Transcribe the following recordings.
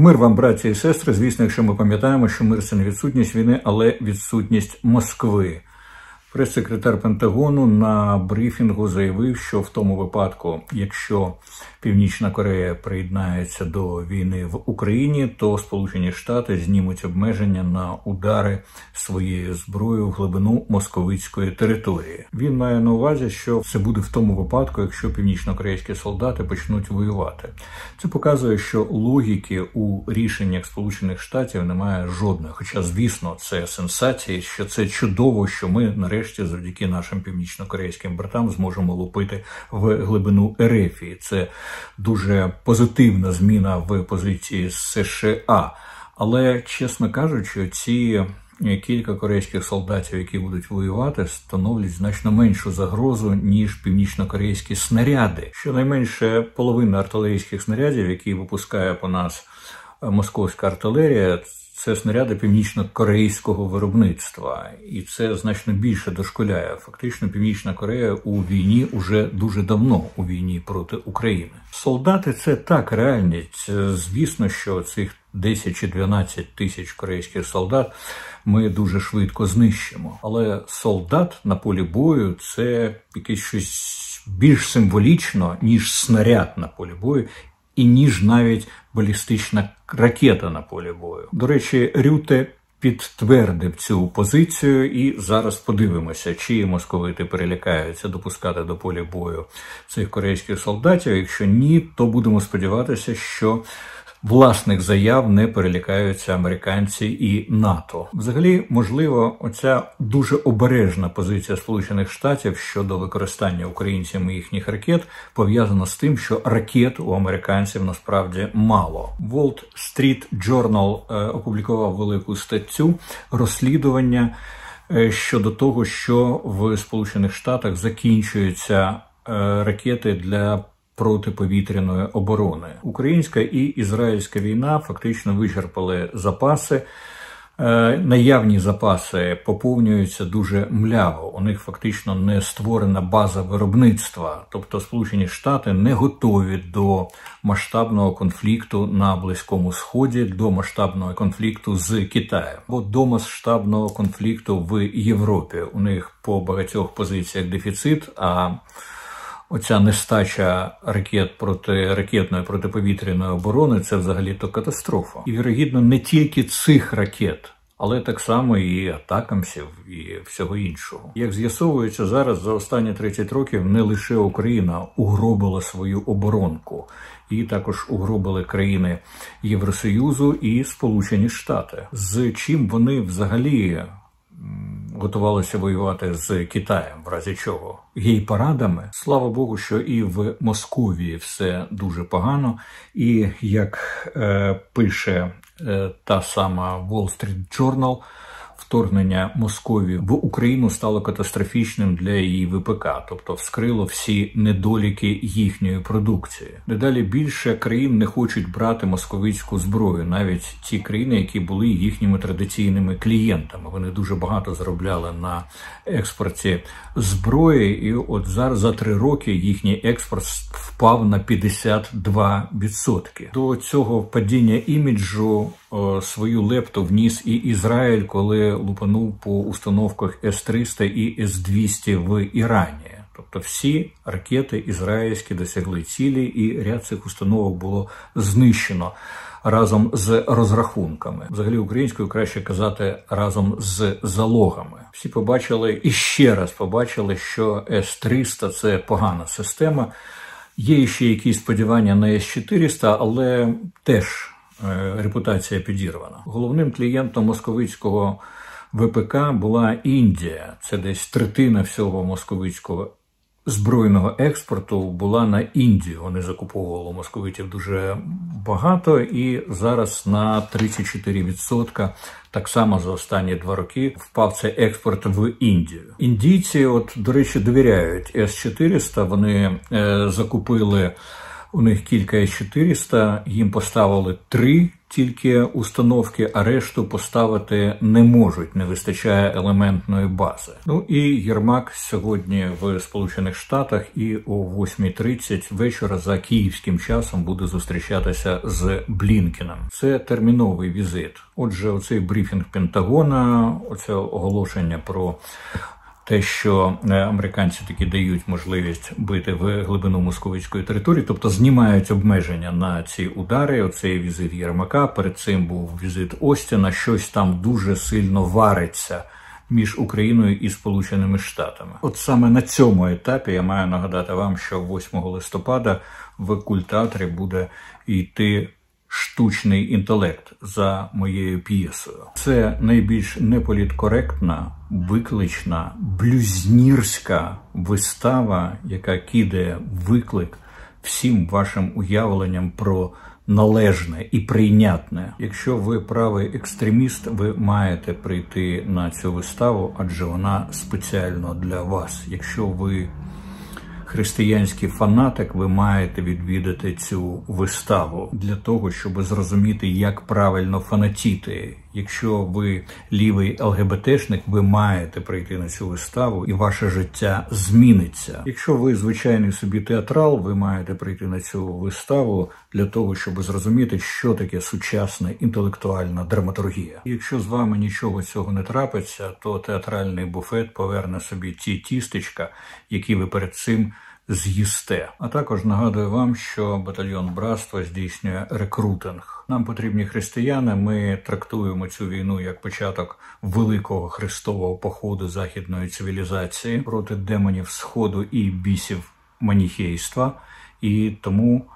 Мир вам, браті і сестри. Звісно, якщо ми пам'ятаємо, що мир це не відсутність війни, але відсутність Москви. Прес-секретар Пентагону на брифінгу заявив, що в тому випадку, якщо Північна Корея приєднається до війни в Україні, то Сполучені Штати знімуть обмеження на удари своєю зброєю в глибину московицької території. Він має на увазі, що це буде в тому випадку, якщо північно-корейські солдати почнуть воювати. Це показує, що логіки у рішеннях Сполучених Штатів немає жодної. Хоча, звісно, це сенсації, що це чудово, що ми нарешті, завдяки нашим північно-корейським братам, зможемо лупити в глибину Ерефії. Це дуже позитивна зміна в позиції США. Але, чесно кажучи, ці кілька корейських солдатів, які будуть воювати, становлять значно меншу загрозу ніж північно-корейські снаряди. Щонайменше половина артилерійських снарядів, які випускає по нас московська артилерія. Це снаряди північно-корейського виробництва, і це значно більше дошколяє. Фактично, Північна Корея у війні уже дуже давно у війні проти України. Солдати це так реальність. Звісно, що цих 10 чи 12 тисяч корейських солдат ми дуже швидко знищимо. Але солдат на полі бою це якесь щось більш символічно ніж снаряд на полі бою, і ніж навіть балістична ракета на полі бою. До речі, Рюте підтвердив цю позицію, і зараз подивимося, чи московити перелякаються допускати до поля бою цих корейських солдатів. Якщо ні, то будемо сподіватися, що власних заяв не перелякаються американці і НАТО. Взагалі, можливо, оця дуже обережна позиція Сполучених Штатів щодо використання українцями їхніх ракет пов'язана з тим, що ракет у американців насправді мало. Wall Street Journal е, опублікував велику статтю розслідування е, щодо того, що в Сполучених Штатах закінчуються е, ракети для протиповітряної оборони. Українська і ізраїльська війна фактично вичерпали запаси. Е, наявні запаси поповнюються дуже мляво. У них фактично не створена база виробництва, тобто Сполучені Штати не готові до масштабного конфлікту на Близькому Сході, до масштабного конфлікту з Китаєм, або до масштабного конфлікту в Європі. У них по багатьох позиціях дефіцит. а Оця нестача ракет проти ракетної протиповітряної оборони це взагалі то катастрофа. І вірогідно не тільки цих ракет, але так само і атакамсів, і всього іншого. Як з'ясовується зараз, за останні 30 років не лише Україна угробила свою оборонку, і також угробили країни Євросоюзу і Сполучені Штати, з чим вони взагалі готувалися воювати з Китаєм, в разі чого гей парадами. Слава Богу, що і в Московії все дуже погано, і як е, пише е, та сама Wall Street Journal, вторгнення Московії в Україну стало катастрофічним для її ВПК, тобто вскрило всі недоліки їхньої продукції. Дедалі більше країн не хочуть брати московицьку зброю, навіть ті країни, які були їхніми традиційними клієнтами. Вони дуже багато заробляли на експорті зброї, і от зараз за три роки їхній експорт впав на 52%. До цього падіння іміджу свою лепту вніс і Ізраїль, коли лупанув по установках С-300 і С-200 в Ірані. Тобто всі ракети ізраїльські досягли цілі, і ряд цих установок було знищено разом з розрахунками. Взагалі українською краще казати разом з залогами. Всі побачили і ще раз побачили, що С-300 – це погана система. Є ще якісь сподівання на С-400, але теж е, репутація підірвана. Головним клієнтом московицького ВПК була Індія. Це десь третина всього московицького збройного експорту була на Індію. Вони закуповували московитів дуже багато, і зараз на 34% так само за останні два роки впав цей експорт в Індію. Індійці, от до речі, довіряють С 400 Вони е, закупили У них кілька С-400, їм поставили три тільки установки, а решту поставити не можуть, не вистачає елементної бази. Ну і Єрмак сьогодні в Сполучених Штатах і о 8.30 вечора за київським часом буде зустрічатися з Блінкеном. Це терміновий візит. Отже, оцей брифінг Пентагона, оце оголошення про те, що е, американці таки дають можливість бити в глибину московицької території, тобто знімають обмеження на ці удари. Оцей візит Єрмака. Перед цим був візит Остіна. Щось там дуже сильно вариться. Між Україною і Сполученими Штатами, от саме на цьому етапі я маю нагадати вам, що 8 листопада в культеатрі буде йти штучний інтелект за моєю п'єсою. Це найбільш неполіткоректна, виклична, блюзнірська вистава, яка кидає виклик всім вашим уявленням про. Належне і прийнятне. Якщо ви правий екстреміст, ви маєте прийти на цю виставу, адже вона спеціально для вас. Якщо ви християнський фанатик, ви маєте відвідати цю виставу для того, щоб зрозуміти, як правильно фанатіти. Якщо ви лівий ЛГБТшник, ви маєте прийти на цю виставу, і ваше життя зміниться. Якщо ви звичайний собі театрал, ви маєте прийти на цю виставу для того, щоб зрозуміти, що таке сучасна інтелектуальна драматургія. якщо з вами нічого цього не трапиться, то театральний буфет поверне собі ті тістечка, які ви перед цим з'їсте. А також нагадую вам, що батальйон братства здійснює рекрутинг. Нам потрібні християни. Ми трактуємо цю війну як початок великого христового походу західної цивілізації проти демонів сходу і бісів маніхейства, і тому.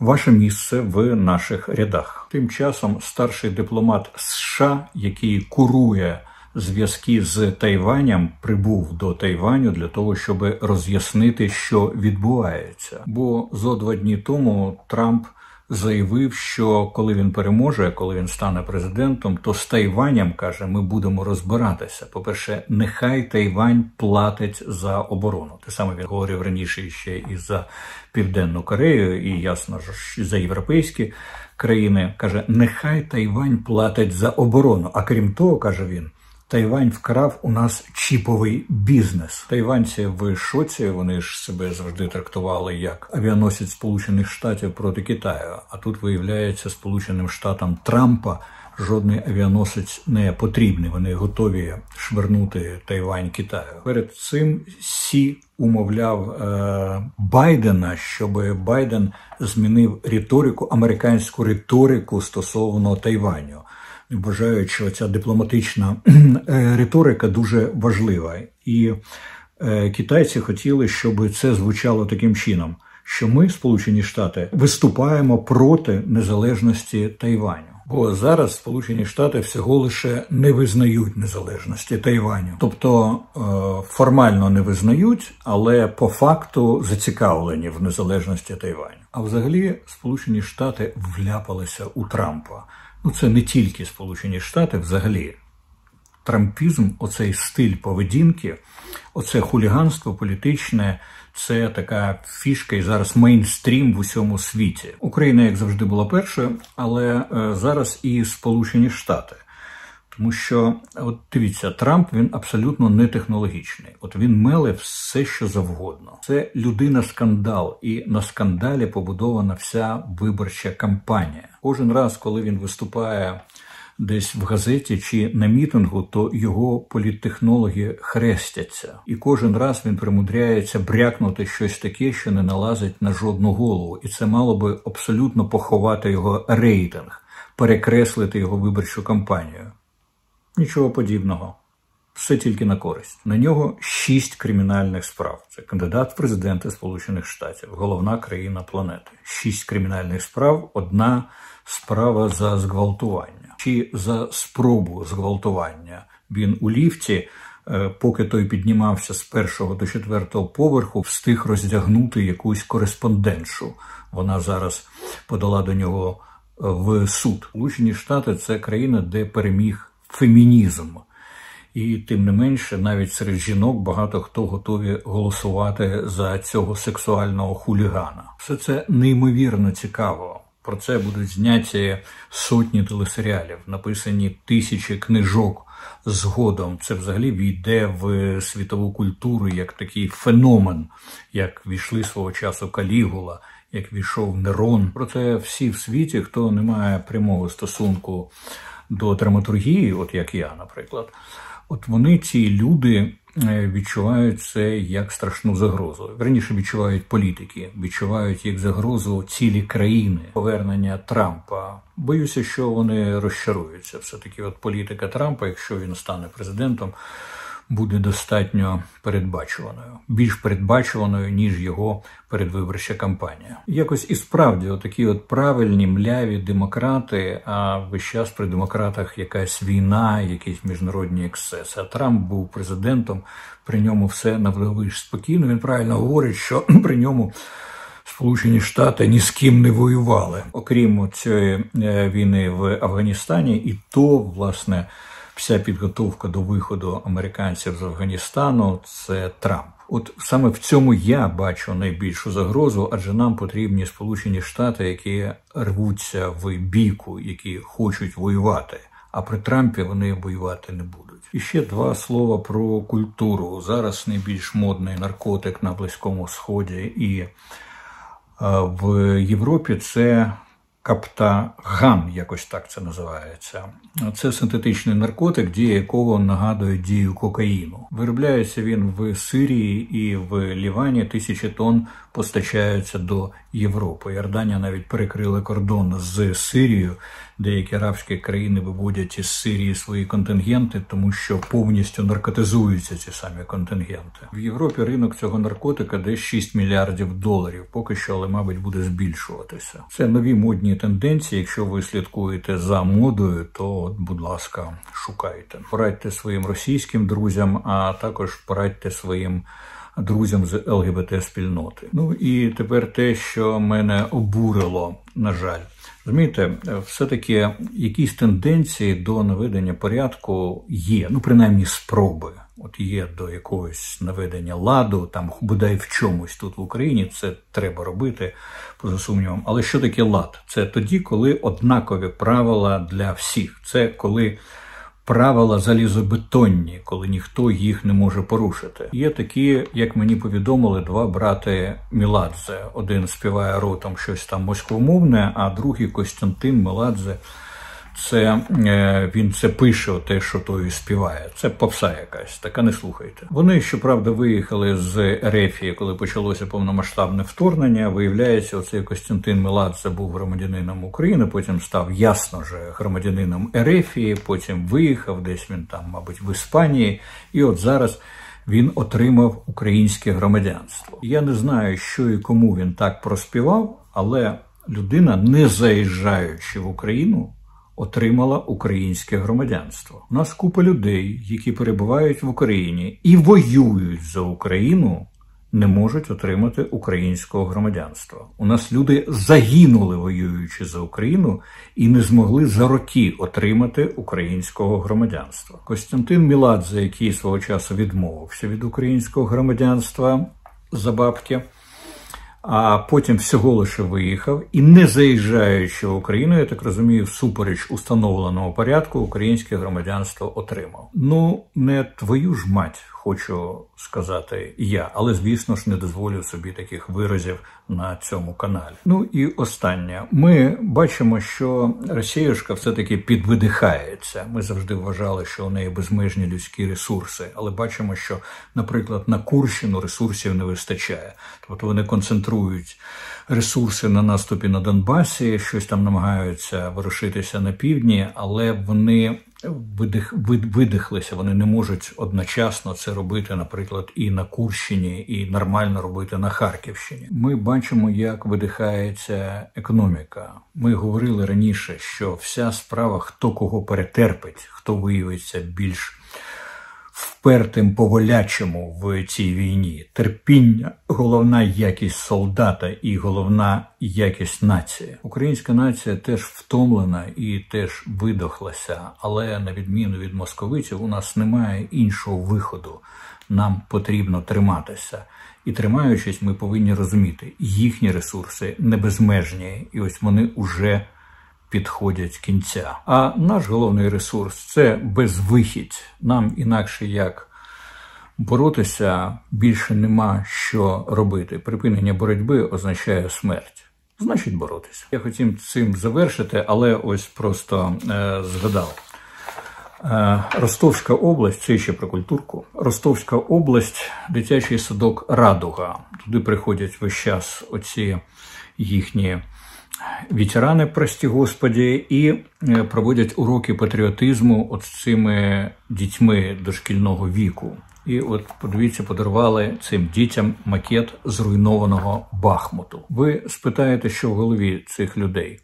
Ваше місце в наших рядах. Тим часом старший дипломат США, який курує зв'язки з Тайванем прибув до Тайваню для того, щоб роз'яснити, що відбувається. Бо зо два дні тому Трамп заявив, що коли він переможе, коли він стане президентом, то з Тайванем каже, ми будемо розбиратися. По перше, нехай Тайвань платить за оборону. Те саме він говорив раніше ще і за Південну Корею, і ясно ж за європейські країни. каже, нехай Тайвань платить за оборону. А крім того, каже він. Тайвань вкрав у нас чіповий бізнес. Тайванці в шоці. Вони ж себе завжди трактували як авіаносець Сполучених Штатів проти Китаю. А тут виявляється, Сполученим Штатам Трампа жодний авіаносець не потрібний. Вони готові швернути Тайвань Китаю. Перед цим Сі умовляв е, Байдена, щоб Байден змінив риторику, американську риторику стосовно Тайваню вважають, що ця дипломатична е, риторика дуже важлива, і е, китайці хотіли, щоб це звучало таким чином, що ми, Сполучені Штати, виступаємо проти незалежності Тайваню. Бо зараз Сполучені Штати всього лише не визнають незалежності Тайваню, тобто е, формально не визнають, але по факту зацікавлені в незалежності Тайваню. А взагалі, Сполучені Штати вляпалися у Трампа. Ну, це не тільки Сполучені Штати, взагалі. Трампізм, оцей стиль поведінки, оце хуліганство політичне, це така фішка і зараз мейнстрім в усьому світі. Україна, як завжди, була першою, але е, зараз і Сполучені Штати. Тому що, от дивіться, Трамп він абсолютно не технологічний. От він меле все, що завгодно. Це людина скандал, і на скандалі побудована вся виборча кампанія. Кожен раз, коли він виступає десь в газеті чи на мітингу, то його політтехнологи хрестяться, і кожен раз він примудряється брякнути щось таке, що не налазить на жодну голову, і це мало би абсолютно поховати його рейтинг, перекреслити його виборчу кампанію. Нічого подібного. Все тільки на користь. На нього шість кримінальних справ. Це кандидат в президенти Сполучених Штатів, головна країна планети. Шість кримінальних справ, одна справа за зґвалтування чи за спробу зґвалтування. Він у ліфті, е, поки той піднімався з першого до четвертого поверху, встиг роздягнути якусь кореспондентшу. Вона зараз подала до нього е, в суд. Сполучені Штати це країна, де переміг фемінізм. І тим не менше, навіть серед жінок багато хто готові голосувати за цього сексуального хулігана. Все це неймовірно цікаво. Про це будуть зняті сотні телесеріалів, написані тисячі книжок. Згодом це взагалі війде в світову культуру як такий феномен, як війшли свого часу Калігула, як війшов Нерон. Проте всі в світі, хто не має прямого стосунку до драматургії, от як я, наприклад, от вони ці люди Е, відчувають це як страшну загрозу. Верніше відчувають політики, відчувають як загрозу цілі країни, повернення Трампа. Боюся, що вони розчаруються. Все таки, от політика Трампа, якщо він стане президентом буде достатньо передбачуваною, більш передбачуваною ніж його передвиборча кампанія. Якось і справді, отакі от правильні мляві демократи. А весь час при демократах якась війна, якісь міжнародні ексцеси. А Трамп був президентом. При ньому все навдовиш спокійно. Він правильно говорить, що при ньому. Сполучені Штати ні з ким не воювали, окрім цієї е, війни в Афганістані, і то власне вся підготовка до виходу американців з Афганістану це Трамп. От саме в цьому я бачу найбільшу загрозу, адже нам потрібні Сполучені Штати, які рвуться в бійку, які хочуть воювати. А при Трампі вони воювати не будуть. І ще два слова про культуру. Зараз найбільш модний наркотик на Близькому Сході і в Європі це Каптаган, якось так це називається. Це синтетичний наркотик, дія якого нагадує дію кокаїну. Виробляється він в Сирії і в Лівані. Тисячі тонн постачаються до Європи. Йорданія навіть перекрила кордон з Сирією. Деякі арабські країни виводять із Сирії свої контингенти, тому що повністю наркотизуються ці самі контингенти. В Європі ринок цього наркотика десь 6 мільярдів доларів. Поки що, але мабуть, буде збільшуватися. Це нові модні тенденції. Якщо ви слідкуєте за модою, то от, будь ласка, шукайте. Порадьте своїм російським друзям, а також порадьте своїм друзям з ЛГБТ спільноти. Ну і тепер те, що мене обурило, на жаль. Розумієте, все-таки якісь тенденції до наведення порядку є, ну принаймні спроби. От є до якогось наведення ладу, там бодай в чомусь тут в Україні це треба робити, поза сумнівом. Але що таке лад? Це тоді, коли однакові правила для всіх. Це коли правила залізобетонні, коли ніхто їх не може порушити. Є такі, як мені повідомили, два брати Міладзе. Один співає ротом щось там москвомовне, а другий Костянтин Меладзе – це е, він це пише, те, що той співає. Це попса якась, така не слухайте. Вони щоправда виїхали з Ерефії, коли почалося повномасштабне вторгнення. Виявляється, оцей Костянтин Меладзе був громадянином України. Потім став ясно же громадянином Ерефії. Потім виїхав десь він там, мабуть, в Іспанії, і от зараз. Він отримав українське громадянство. Я не знаю, що і кому він так проспівав, але людина, не заїжджаючи в Україну, отримала українське громадянство. У нас купа людей, які перебувають в Україні і воюють за Україну, не можуть отримати українського громадянства. У нас люди загинули, воюючи за Україну, і не змогли за роки отримати українського громадянства. Костянтин Міладзе, який свого часу відмовився від українського громадянства за бабки а потім всього лише виїхав і, не заїжджаючи в Україну, я так розумію, всупереч установленому порядку українське громадянство отримав. Ну не твою ж мать хочу сказати я, але звісно ж не дозволю собі таких виразів на цьому каналі. Ну і останнє, ми бачимо, що Росіюшка все-таки підвидихається. Ми завжди вважали, що у неї безмежні людські ресурси, але бачимо, що, наприклад, на Курщину ресурсів не вистачає, тобто вони концентрують ресурси на наступі на Донбасі, щось там намагаються ворушитися на півдні, але вони видих, видихлися, вони не можуть одночасно це робити, наприклад, і на Курщині, і нормально робити на Харківщині. Ми бачимо, як видихається економіка. Ми говорили раніше, що вся справа, хто кого перетерпить, хто виявиться більш впертим поволячому в цій війні. Терпіння, головна якість солдата і головна якість нації. Українська нація теж втомлена і теж видохлася, але на відміну від московитів, у нас немає іншого виходу. Нам потрібно триматися. І тримаючись, ми повинні розуміти, їхні ресурси не безмежні, і ось вони уже підходять кінця. А наш головний ресурс це безвихідь. Нам інакше як боротися більше нема що робити. Припинення боротьби означає смерть. Значить, боротися. Я хотів цим завершити, але ось просто е, згадав. Е, Ростовська область, це ще про культурку. Ростовська область, дитячий садок Радуга. Туди приходять весь час оці їхні ветерани, прості господі, і е, проводять уроки патріотизму от з цими дітьми дошкільного віку. І от подивіться, подарували цим дітям макет зруйнованого Бахмуту. Ви спитаєте, що в голові цих людей?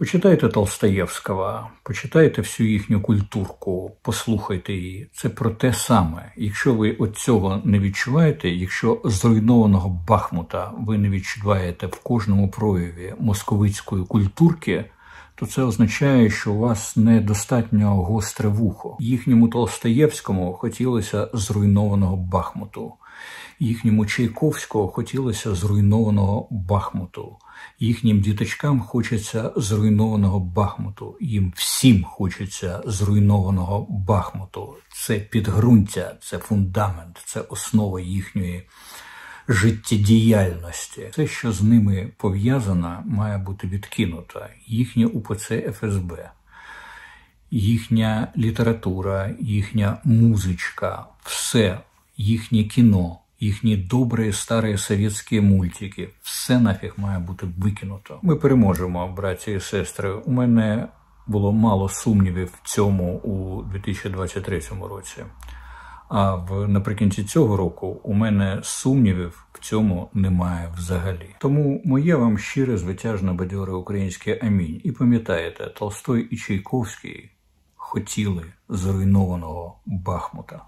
Почитайте Толстаєвського, почитайте всю їхню культурку, послухайте її. Це про те саме. Якщо ви от цього не відчуваєте, якщо зруйнованого Бахмута ви не відчуваєте в кожному прояві московицької культурки, то це означає, що у вас недостатньо гостре вухо. Їхньому Толстаєвському хотілося зруйнованого Бахмуту, їхньому Чайковського хотілося зруйнованого Бахмуту. Їхнім діточкам хочеться зруйнованого Бахмуту. Їм всім хочеться зруйнованого Бахмуту. Це підґрунтя, це фундамент, це основа їхньої життєдіяльності. Все, що з ними пов'язано, має бути відкинуто. Їхнє УПЦ ФСБ, їхня література, їхня музичка, все, їхнє кіно їхні добрі старі совєтські мультики. Все нафіг має бути викинуто. Ми переможемо, браті і сестри. У мене було мало сумнівів в цьому у 2023 році. А в наприкінці цього року у мене сумнівів в цьому немає взагалі. Тому моє вам щире звитяжне бадьоре українське амінь. І пам'ятаєте, Толстой і Чайковський хотіли зруйнованого Бахмута.